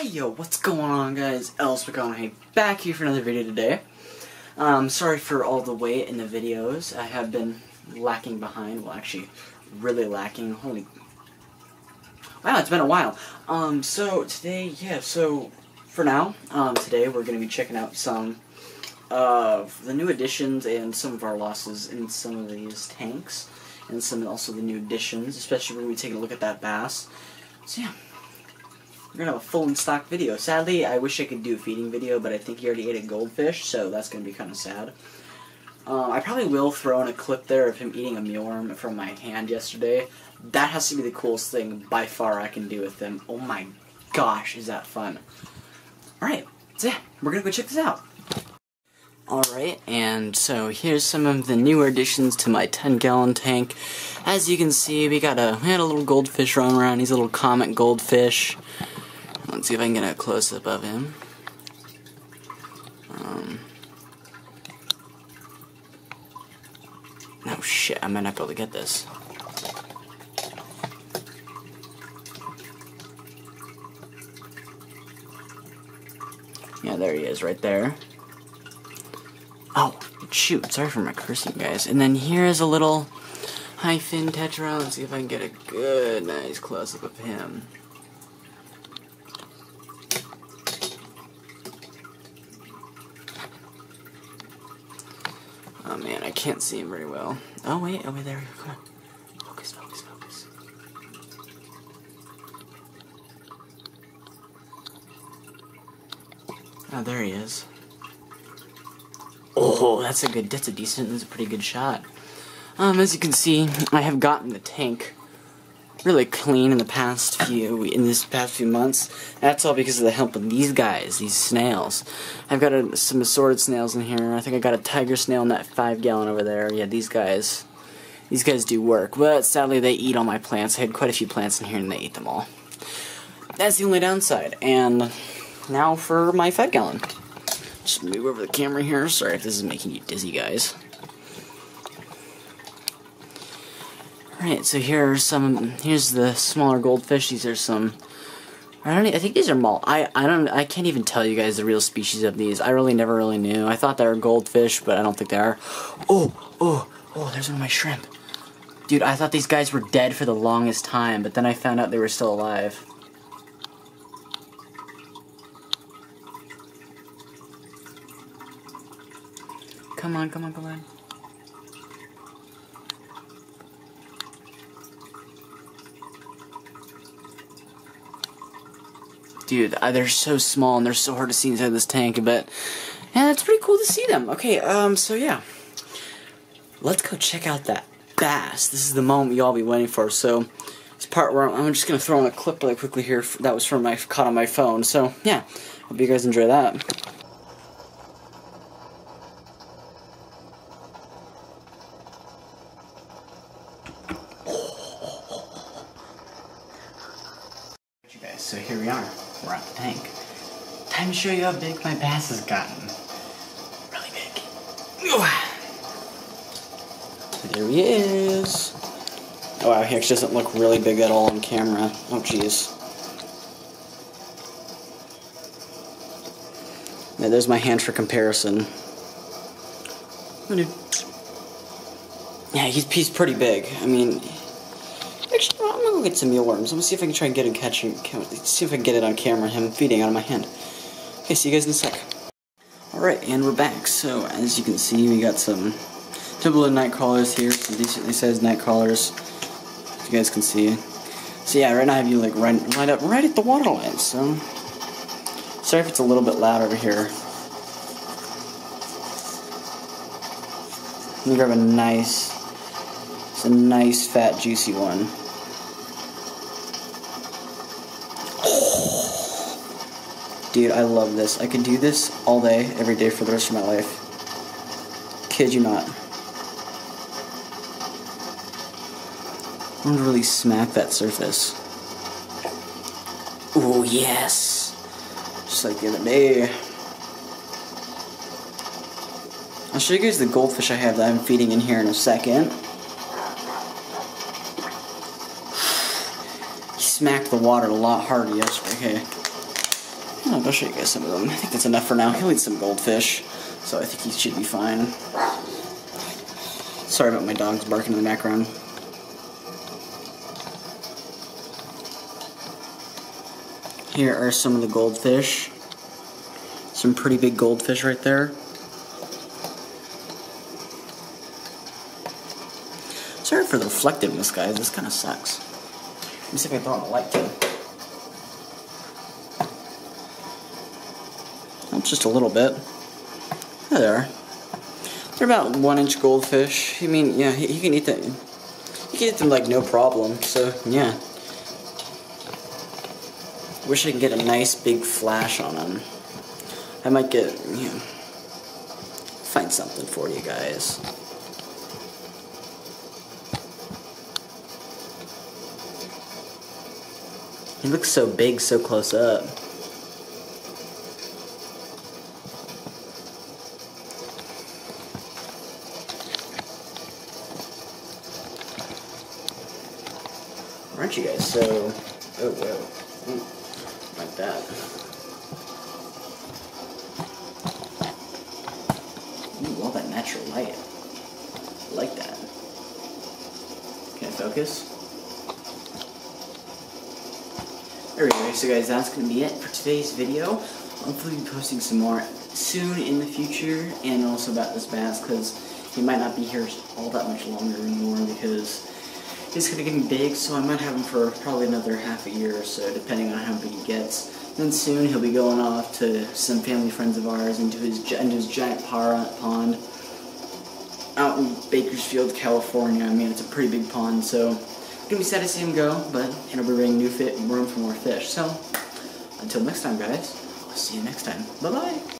Hey yo, what's going on guys? Ellis McConaughey back here for another video today. Um, sorry for all the wait in the videos. I have been lacking behind. Well, actually, really lacking. Holy... Wow, it's been a while. Um, so today, yeah, so for now, um, today we're going to be checking out some of the new additions and some of our losses in some of these tanks. And some also the new additions, especially when we take a look at that bass. So yeah. We're gonna have a full in stock video. Sadly, I wish I could do a feeding video, but I think he already ate a goldfish, so that's gonna be kind of sad. Um, I probably will throw in a clip there of him eating a mealworm from my hand yesterday. That has to be the coolest thing by far I can do with him. Oh my gosh, is that fun. Alright, so yeah, we're gonna go check this out. Alright, and so here's some of the newer additions to my 10 gallon tank. As you can see, we got a, we had a little goldfish running around. He's a little comet goldfish. Let's see if I can get a close-up of him. Um, no shit, I might not be able to get this. Yeah, there he is, right there. Oh, shoot, sorry for my cursing, guys. And then here's a little hyphen tetra. Let's see if I can get a good, nice close-up of him. Man, I can't see him very well. Oh wait, over there. Come on. Focus, focus, focus. Oh, there he is. Oh, that's a good, that's a decent, that's a pretty good shot. Um, as you can see, I have gotten the tank really clean in the past few in this past few months. That's all because of the help of these guys, these snails. I've got a, some assorted snails in here. I think I got a tiger snail in that five gallon over there. Yeah, these guys, these guys do work. But sadly, they eat all my plants. I had quite a few plants in here, and they ate them all. That's the only downside. And now for my five gallon. Just move over the camera here. Sorry if this is making you dizzy, guys. Alright, so here are some, here's the smaller goldfish, these are some, I don't, I think these are malt, I, I don't, I can't even tell you guys the real species of these, I really never really knew, I thought they were goldfish, but I don't think they are. Oh, oh, oh, there's one of my shrimp. Dude, I thought these guys were dead for the longest time, but then I found out they were still alive. Come on, come on, come on. Dude, uh, they're so small and they're so hard to see inside this tank, but yeah, it's pretty cool to see them. Okay, um, so yeah, let's go check out that bass. This is the moment you all be waiting for. So it's part where I'm just gonna throw in a clip really quickly here. That was from my caught on my phone. So yeah, hope you guys enjoy that. So here we are. We're at the Time to show you how big my bass has gotten. Really big. There he is. Oh wow, he actually doesn't look really big at all on camera. Oh jeez. There's my hand for comparison. Yeah, he's, he's pretty big. I mean, Actually, I'm gonna go get some mealworms. I'm gonna see if I can try and get him catching. See if I can get it on camera. Him feeding out of my hand. Okay, see you guys in a sec. All right, and we're back. So as you can see, we got some typical night crawlers here. Some decently sized night crawlers. You guys can see. So yeah, right now I have you like right, lined up right at the water line. So sorry if it's a little bit loud over here. Let me grab a nice, it's a nice fat juicy one. Dude, I love this. I could do this all day, every day for the rest of my life. Kid you not. I'm gonna really smack that surface. Oh yes! Just like the other day. I'll show you guys the goldfish I have that I'm feeding in here in a second. Smacked the water a lot harder yesterday. Okay. I'll show you guys some of them. I think that's enough for now. He'll eat some goldfish, so I think he should be fine. Sorry about my dogs barking in the background. Here are some of the goldfish. Some pretty big goldfish right there. Sorry for the reflectiveness, guys. This kind of sucks. Let me see if I can throw on the light, too. Just a little bit. There they are. They're about one inch goldfish. I mean, yeah, you can eat them. You can eat them like no problem. So, yeah. Wish I could get a nice big flash on them. I might get, you know, find something for you guys. He looks so big so close up. Aren't you guys so... Oh, whoa. Ooh like that. Ooh, all that natural light. I like that. Can I focus? There we go. So guys, that's going to be it for today's video. Hopefully we'll be posting some more soon in the future, and also about this bass, because he might not be here all that much longer anymore, because He's to get big, so I might have him for probably another half a year or so, depending on how big he gets. Then soon he'll be going off to some family friends of ours into his into his giant pond out in Bakersfield, California. I mean, it's a pretty big pond, so it's gonna be sad to see him go, but it'll be bringing new fit and room for more fish. So until next time, guys. I'll see you next time. Bye bye.